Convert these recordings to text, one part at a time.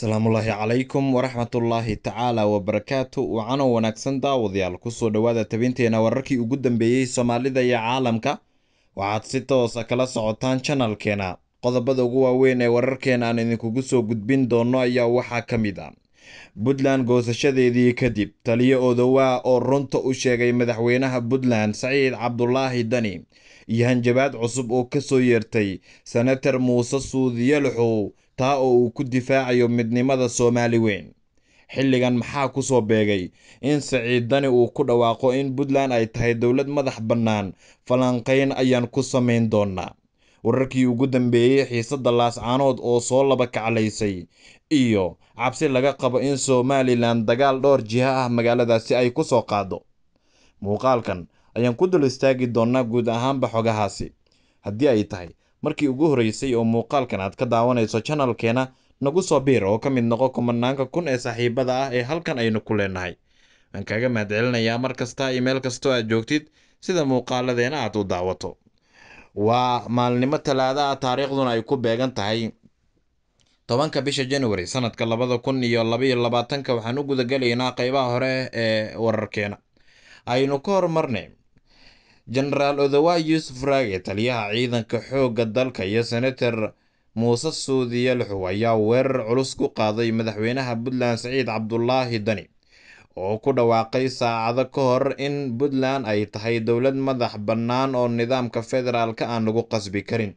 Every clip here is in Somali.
asalaamullaahi calaykum waraxmatullaahi tacaala wabarakaatu. Wacano wanaagsan daawadayaal ku soo dhowaada tabinteena wararkii ugu dambeeyey soomaalida iyo caalamka. Waxaad si toosa kala socotaan janalkeena qodobada ugu waaweyn ee wararkeena aan idinkugu soo gudbin doono ayaa waxaa ka mid ah. Puntland goosashadeedii kadib taliyo odowaa oo runta u sheegay madaxweynaha puntland saciid cabdulaahi dani iyo hanjabaad cusub oo ka soo yeertay senator muuse suudiyalxow taa oo uu ku difaacayo midnimada soomaali weyn. Xilligan maxaa ku soo beegay? In saciid dani uu ku dhawaaqo in puntland ay tahay dowlad madax bannaan falanqayn ayaan ku samayn doonaa. Wararkii ugu dambeeyey xiisadda laascaanood oo soo laba kaclaysay iyo cabsi laga qabo in somalilan dagaal dhowr jiha ah magaaladaasi ay ku soo qaado. Muuqaalkan ayaan ku dul istaagi doonaa guud ahaanba xogahaasi. Haddii ay tahay markii ugu horreysay oo muuqaalkan aad ka daawanayso janalkeena nagu soo biir oo ka mid noqo kumanaanka kun ee saaxiibada ah ee halkan aynu ku leenahay. Waan kaaga mahadcelinayaa mar kasta iyo meel kastoo aad joogtid sida muuqaaladeena aad u daawato. Waa maalnimo talaada ah taariikhduna ay ku beegan tahay. Tobanka bisha january sanadka labada kun iyo labaiyo labaatanka waxaan u gudagelaynaa qeybaha hore ee wararkeena. Aynu ka horumarnay jenaraal odowa yuusuf raage taliyaha ciidanka xoogga dalka iyo senator muuse suudiyalxow ayaa weerar culus ku qaaday madaxweynaha puntland saciid cabdulaahi dani oo ku dhawaaqay saacado ka hor in puntland ay tahay dowlad madax bannaan oo nidaamka federaalka aan lagu qasbi karin.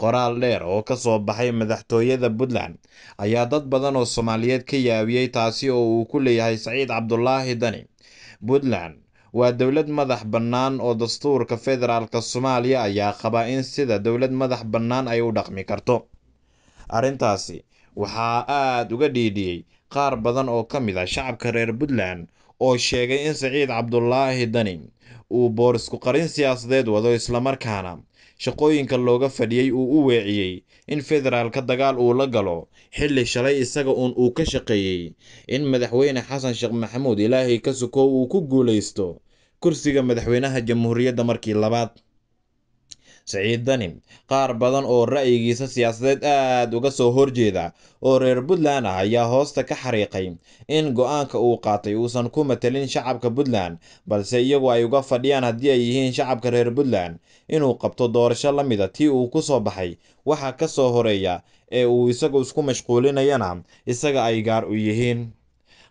Qoraal dheer oo ka soo baxay madaxtooyada puntland ayaa dad badan oo soomaaliyeed ka yaabiyey taasi oo uu ku leeyahay saciid cabdulaahi dani. Puntland waa dowlad madax bannaan oo dastuurka federaalka soomaaliya ayaa qaba in sida dowlad madax bannaan ay u dhaqmi karto. Arrintaasi waxaa aada uga dhiidhiyey qaar badan oo ka mid ah shacabka reer puntland oo sheegay in saciid cabdulaahi dani uu boorisku qarin siyaasadeed wado islamarkaana shaqooyinka looga fadhiyey uu u weeciyey in federaalka dagaal uu la galo xilli shalay isaga uun uu ka shaqeeyey in madaxweyne xasan sheekh maxamuud ilaahay ka sukow uu ku guulaysto kursiga madaxweynaha jamhuuriyadda markii labaad saciid dani qaar badan oo ra'yigiisa siyaasadeed aada uga soo horjeeda oo reer puntland ah ayaa hoosta ka xariiqay in go'aanka uu qaatay uusan ku matelin shacabka puntland balse iyagu ay uga fadhiyaan haddii ay yihiin shacabka reer puntland inuu qabto doorasho la mida tii uu ku soo baxay. Waxa ka soo horreeya ee uu isagu isku mashquulinayana isaga ay gaar u yihiin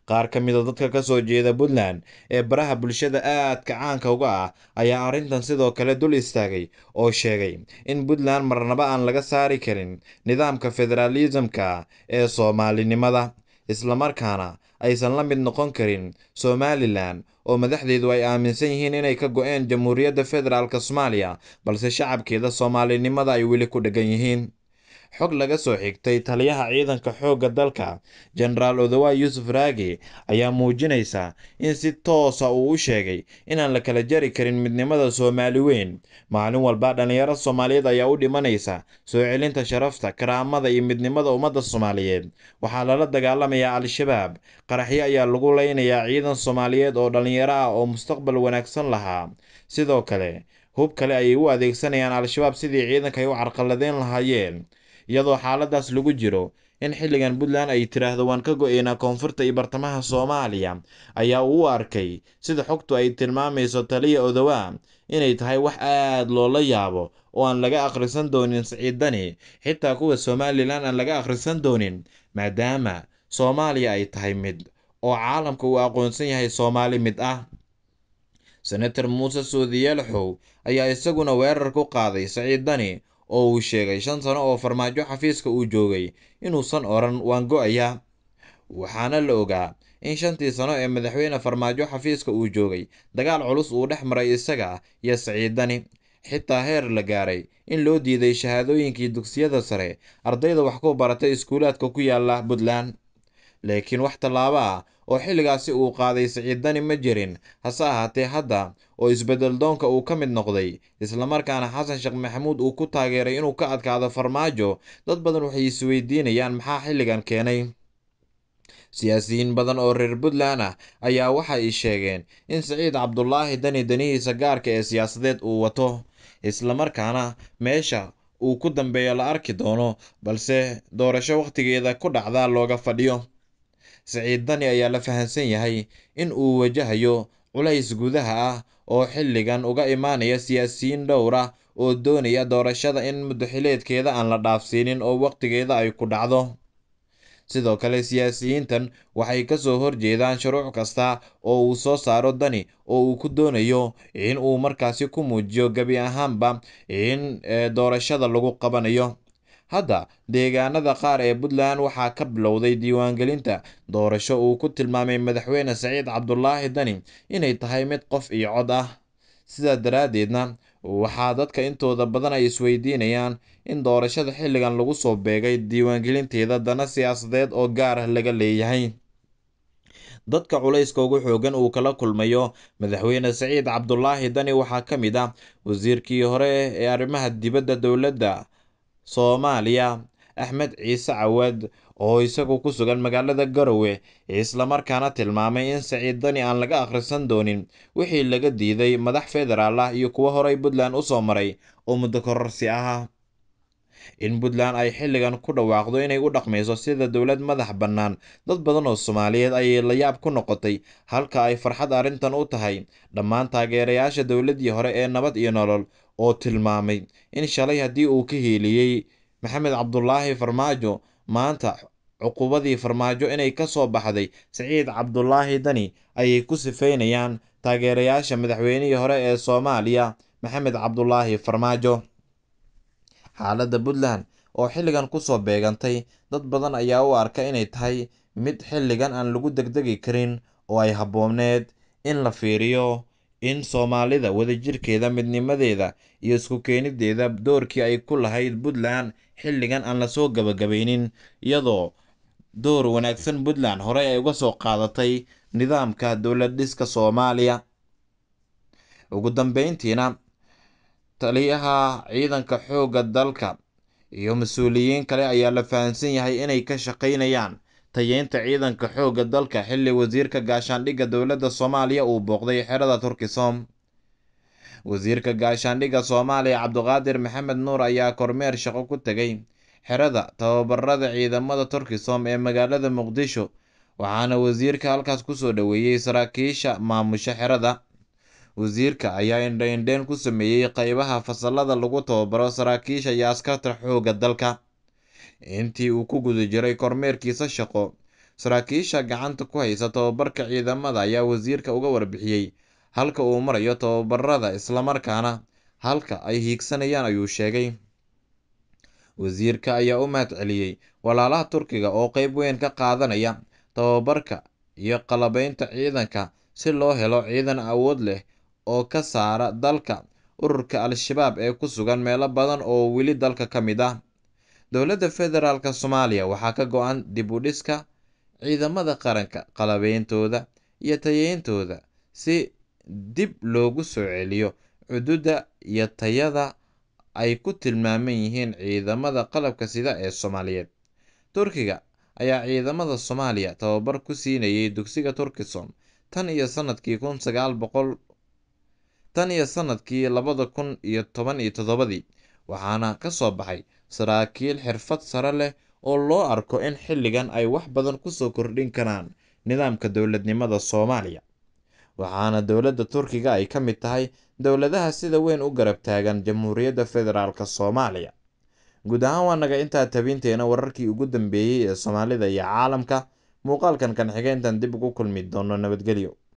qaar ka mida dadka ka soo jeeda puntland ee baraha bulshada aadka caanka uga ah ayaa arrintan sidoo kale dul istaagay oo sheegay in puntland marnaba aan laga saari karin nidaamka federaalisamka ee soomaalinimada islamarkaana aysan la mid noqon karin somalilan oo madaxdeedu ay aaminsan yihiin inay ka go-een jamhuuriyadda federaalk soomaaliya balse shacabkeeda soomaalinimada ay weli ku dheggan yihiin xog laga soo xigtay taliyaha ciidanka xoogga dalka. Jenaraal odowa yuusuf raage ayaa muujinaysa in si toosa uu u sheegay inaan la kala jari karin midnimada soomaali weyn. Maalin walba dhallinyaro soomaaliyeed ayaa u dhimanaysa soo celinta sharafta karaamada iyo midnimada ummadda soomaaliyeed. Waxaa lala dagaalamayaa al-shabaab. Qaraxyo ayaa lagu leynayaa ciidan soomaaliyeed oo dhallinyaro ah oo mustaqbal wanaagsan lahaa. Sidoo kale hub kale ayay u adeegsanayaan al-shabaab sidii ciidanka ay u carqaladeyn lahaayeen iyadoo xaaladaas lagu jiro. In xilligan puntland ay tiraahdo waan ka go-eynaa koonfurta iyo bartamaha soomaaliya ayaa uu arkay. Sida xogtu ay tilmaamayso taliya odowa inay tahay wax aada loola yaabo oo aan laga akhrisan doonin saciid dani xitaa kuwa somalilan aan laga akhrisan doonin maadaama soomaaliya ay tahay mid oo caalamka uu aqoonsan yahay soomaali mid ah. Senator muuse suudiyalxow ayaa isaguna weerar ku qaaday saciid dani oo uu sheegay shan sano oo farmaajo xafiiska uu joogay inuusan odhan waan go'ayaa waxaana la ogaa in shantii sano ee madaxweyne farmaajo xafiiska uu joogay dagaal culus uu dhex maray isaga iyo saciid dani xitaa heer la gaaray in loo diiday shahaadooyinkii dugsiyada sare. Ardayda wax ku baratay iskuulaadka ku yaalla puntland laakiin wax tallaabo ah oo xilligaasi uu qaaday saciid dani ma jirin. Hase ahaatee hadda oo isbeddel doonka uu ka mid noqday islamarkaana xasan sheekh maxamuud uu ku taageeray inuu ka adkaado farmaajo dad badan waxay isweydiinayaan maxaa xilligan keenay. Siyaasiyiin badan oo reer puntland ah ayaa waxa ay sheegeen in saciid cabdulaahi dani danihiisa gaarka ee siyaasadeed uu wato. Islamarkaana meesha uu ku dambeeyo la arki doono balse doorasho wakhtigeeda ku dhacda looga fadhiyo siciid dani ayaa la fahamsan yahay in uu wajahayo culays gudaha ah oo xilligan uga imaanaya siyaasiyiin dhowr ah oo doonaya doorashada in muddaxileedkeeda aan la dhaafsiinin oo wakhtigeeda ay ku dhacdo. Sidoo kale siyaasiyiintan waxay ka soo horjeedaan shuruuc kasta oo uu soo saaro dani oo uu ku doonayo in uu markaasi ku muujiyo gebi ahaanba in doorashada lagu qabanayo hadda deegaanada qaar ee puntland waxaa ka bilowday diiwaangelinta. Doorasho uu ku tilmaamay madaxweyne saciid cabdulaahi dani inay tahay mid qof iyo cod ah. Sidaa daraaddeedna waxaa dadka intooda badan ay isweydiinayaan in doorashada xilligan lagu soo beegay diiwaangelinteeda dana siyaasadeed oo gaar ah laga leeyahay. Dadka culayska ugu xoogan uu kala kulmayo madaxweyne saciid cabdulaahi dani waxaa ka mid ah wasiirkii hore ee arrimaha dibadda dowladda soomaaliya axmed ciise cawad oo isagu ku sugan magaalada garowe islamarkaana tilmaamay in saciid dani aan laga akhrisan doonin wixii laga diiday madax federaal ah iyo kuwo horey puntland u soo maray. Oo muddo kororsi ah in puntland ay xilligan ku dhawaaqdo inay u dhaqmayso sida dowlad madax bannaan dad badan oo soomaaliyeed ayay la yaab ku noqotay halka ay farxad arrintan u tahay. Dhammaan taageerayaasha dowladdii hore ee nabad iyo nolol oo tilmaamay in shalay haddii uu ka hiiliyey maxamed cabdulaahi farmaajo. Maanta cuqubadii farmaajo inay ka soo baxday saciid cabdulaahi dani ayay ku sifeynayaan taageerayaasha madaxweynihii hore ee soomaaliya maxamed cabdulaahi farmaajo xaaladda puntland oo xilligan ku soo beegantay dad badan ayaa u arka inay tahay mid xilligan aan lagu degdegi karin oo ay habbooneed in la fiiriyo in soomaalida wadajirkeeda midnimadeeda iyo isku keenideeda doorkii ay ku lahayd puntland xilligan aan la soo gabagabaynin iyadoo door wanaagsan puntland horey ay uga soo qaadatay nidaamka dowlad dhiska soomaaliya. Ugu dambeyntiina taliyaha ciidanka xoogga dalka iyo mas'uuliyiin kale ayaa la fahamsan yahay inay ka shaqaynayaan tayeynta ciidanka xoogga dalka xilli wasiirka gaashaandhigga dowladda soomaaliya uu booqday xerada turkisom wasiirka gaashaandhigga soomaaliya cabdiqaadir maxamed nuur ayaa kormeer shaqo ku tegay xerada tababarada ciidamada turkisom ee magaalada muqdisho waxaana wasiirka halkaas ku soo dhoweeyey saraakiisha maamusha xerada wasiirka ayaa indha-indheyn ku sameeyey qeybaha fasalada lagu tababaro saraakiisha iyo askarta xoogga dalka. Intii uu ku guda jiray kormeerkiisa shaqo saraakiisha gacanta ku haysa tababarka ciidamada ayaa wasiirka uga warbixiyey halka uu marayo tababarada islamarkaana halka ay hiigsanayaan ayuu sheegay. Wasiirka ayaa u mahad celiyey walaalaha turkiga oo qeyb weyn ka qaadanaya tababarka iyo qalabeynta ciidanka si loo helo ciidan awood leh oo ka saara dalka. Ururka al-shabaab ee ku sugan meelo badan oo weli dalka ka mid ah. Dowladda federaalk soomaaliya waxaa ka go-an dib u dhiska ciidamada qaranka qalabeyntooda iyo tayeyntooda si dib loogu soo celiyo. Cududa iyo tayada ay ku tilmaaman yihiin ciidamada qalabka sida ee soomaaliyeed. Turkiga ayaa ciidamada soomaaliya tababar ku siinayay dugsiga turkisom tan iyo sannadkii kun sagaal boqol tan iyo sannadkii labada kun iyo toban iyo toddobadii waxaana ka soo baxay saraakiil xirfad sare leh oo loo arko in xilligan ay wax badan ku soo kordhin karaan nidaamka dowladnimada soomaaliya. Waxaana dowladda turkiga ay ka mid tahay dowladaha sida weyn u garab taagan jamhuuriyadda federaalk soomaaliya. Guud ahaan waa naga intaa tabinteena wararkii ugu dambeeyey ee soomaalida iyo caalamka muuqaalkan kan xigeentan dib ugu kulmi doono nabadgelyo